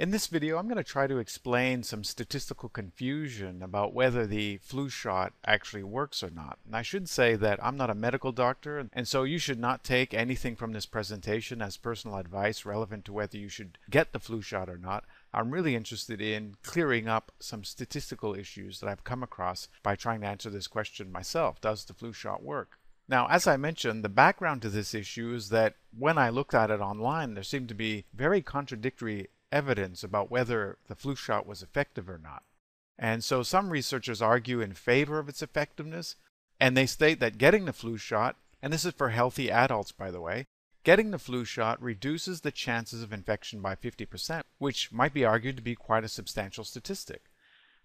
In this video, I'm going to try to explain some statistical confusion about whether the flu shot actually works or not. And I should say that I'm not a medical doctor, and so you should not take anything from this presentation as personal advice relevant to whether you should get the flu shot or not. I'm really interested in clearing up some statistical issues that I've come across by trying to answer this question myself. Does the flu shot work? Now, as I mentioned, the background to this issue is that when I looked at it online, there seemed to be very contradictory evidence about whether the flu shot was effective or not. And so some researchers argue in favor of its effectiveness, and they state that getting the flu shot, and this is for healthy adults by the way, getting the flu shot reduces the chances of infection by 50%, which might be argued to be quite a substantial statistic.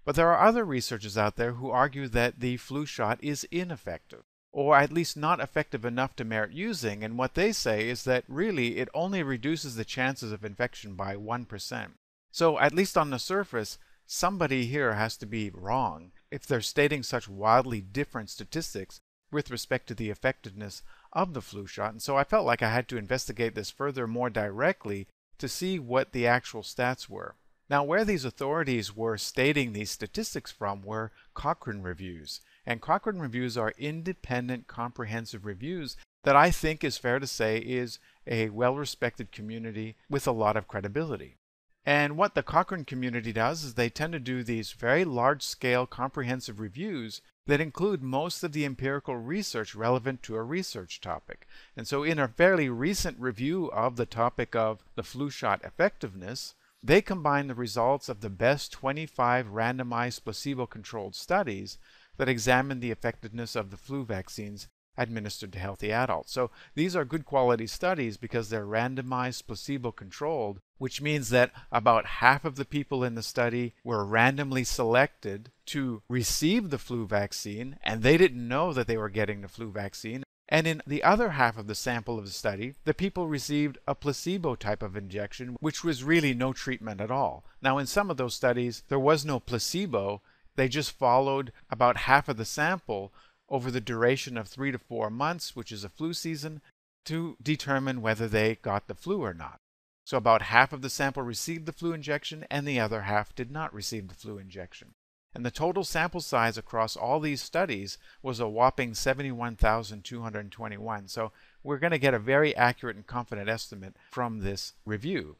But there are other researchers out there who argue that the flu shot is ineffective or at least not effective enough to merit using. And what they say is that really it only reduces the chances of infection by 1%. So, at least on the surface, somebody here has to be wrong if they're stating such wildly different statistics with respect to the effectiveness of the flu shot. And so I felt like I had to investigate this further more directly to see what the actual stats were. Now, where these authorities were stating these statistics from were Cochrane reviews. And Cochrane reviews are independent, comprehensive reviews that I think is fair to say is a well respected community with a lot of credibility. And what the Cochrane community does is they tend to do these very large scale, comprehensive reviews that include most of the empirical research relevant to a research topic. And so, in a fairly recent review of the topic of the flu shot effectiveness, they combine the results of the best 25 randomized placebo controlled studies that examined the effectiveness of the flu vaccines administered to healthy adults. So these are good quality studies because they're randomized placebo controlled, which means that about half of the people in the study were randomly selected to receive the flu vaccine and they didn't know that they were getting the flu vaccine. And in the other half of the sample of the study, the people received a placebo type of injection, which was really no treatment at all. Now, in some of those studies, there was no placebo. They just followed about half of the sample over the duration of three to four months, which is a flu season, to determine whether they got the flu or not. So about half of the sample received the flu injection and the other half did not receive the flu injection and the total sample size across all these studies was a whopping 71,221. So we're going to get a very accurate and confident estimate from this review.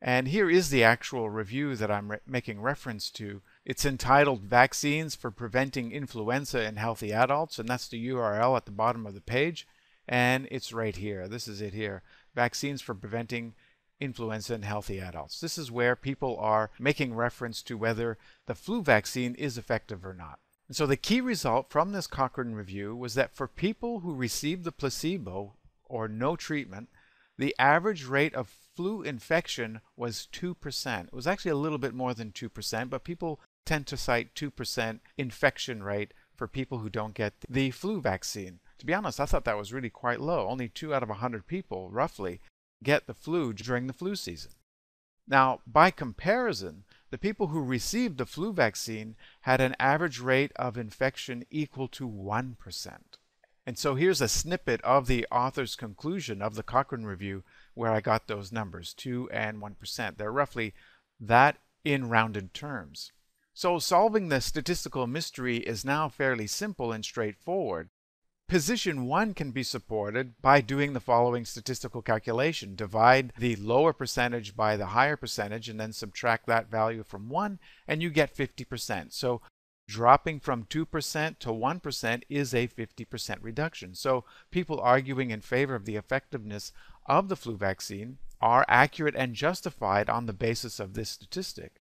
And here is the actual review that I'm re making reference to. It's entitled Vaccines for Preventing Influenza in Healthy Adults, and that's the URL at the bottom of the page. And it's right here. This is it here. Vaccines for Preventing influenza in healthy adults. This is where people are making reference to whether the flu vaccine is effective or not. And so the key result from this Cochrane review was that for people who received the placebo or no treatment, the average rate of flu infection was 2%. It was actually a little bit more than 2%, but people tend to cite 2% infection rate for people who don't get the flu vaccine. To be honest, I thought that was really quite low. Only 2 out of 100 people, roughly, get the flu during the flu season. Now, by comparison, the people who received the flu vaccine had an average rate of infection equal to 1%. And so here's a snippet of the author's conclusion of the Cochrane Review where I got those numbers, 2 and 1%. They're roughly that in rounded terms. So solving the statistical mystery is now fairly simple and straightforward. Position 1 can be supported by doing the following statistical calculation. Divide the lower percentage by the higher percentage and then subtract that value from 1 and you get 50%. So dropping from 2% to 1% is a 50% reduction. So people arguing in favor of the effectiveness of the flu vaccine are accurate and justified on the basis of this statistic.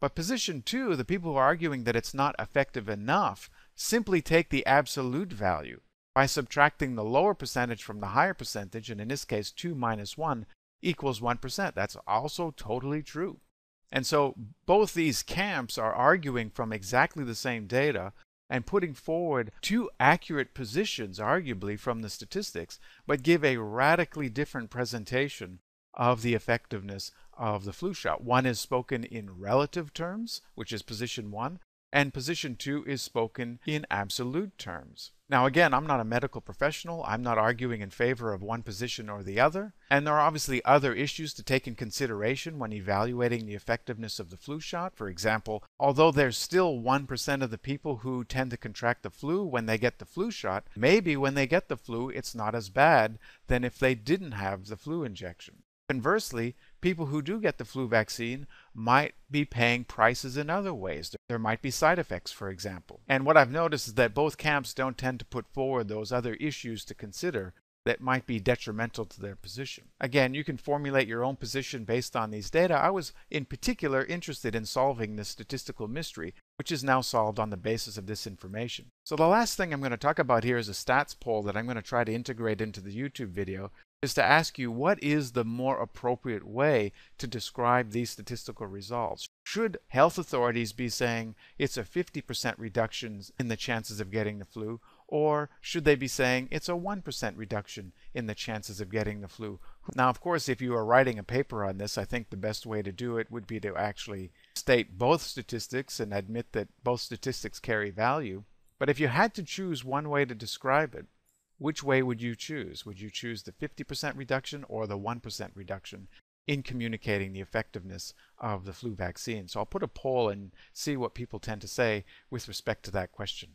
But position 2, the people who are arguing that it's not effective enough, simply take the absolute value by subtracting the lower percentage from the higher percentage, and in this case 2 minus 1 equals 1%. That's also totally true. And so both these camps are arguing from exactly the same data and putting forward two accurate positions, arguably, from the statistics, but give a radically different presentation of the effectiveness of the flu shot. One is spoken in relative terms, which is position one, and position two is spoken in absolute terms. Now, again, I'm not a medical professional. I'm not arguing in favor of one position or the other. And there are obviously other issues to take in consideration when evaluating the effectiveness of the flu shot. For example, although there's still 1% of the people who tend to contract the flu when they get the flu shot, maybe when they get the flu, it's not as bad than if they didn't have the flu injection. Conversely, people who do get the flu vaccine might be paying prices in other ways. There might be side effects, for example. And what I've noticed is that both camps don't tend to put forward those other issues to consider that might be detrimental to their position. Again, you can formulate your own position based on these data. I was in particular interested in solving this statistical mystery, which is now solved on the basis of this information. So the last thing I'm going to talk about here is a stats poll that I'm going to try to integrate into the YouTube video is to ask you what is the more appropriate way to describe these statistical results. Should health authorities be saying it's a 50% reduction in the chances of getting the flu, or should they be saying it's a 1% reduction in the chances of getting the flu? Now, of course, if you are writing a paper on this, I think the best way to do it would be to actually state both statistics and admit that both statistics carry value. But if you had to choose one way to describe it, which way would you choose? Would you choose the 50% reduction or the 1% reduction in communicating the effectiveness of the flu vaccine? So I'll put a poll and see what people tend to say with respect to that question.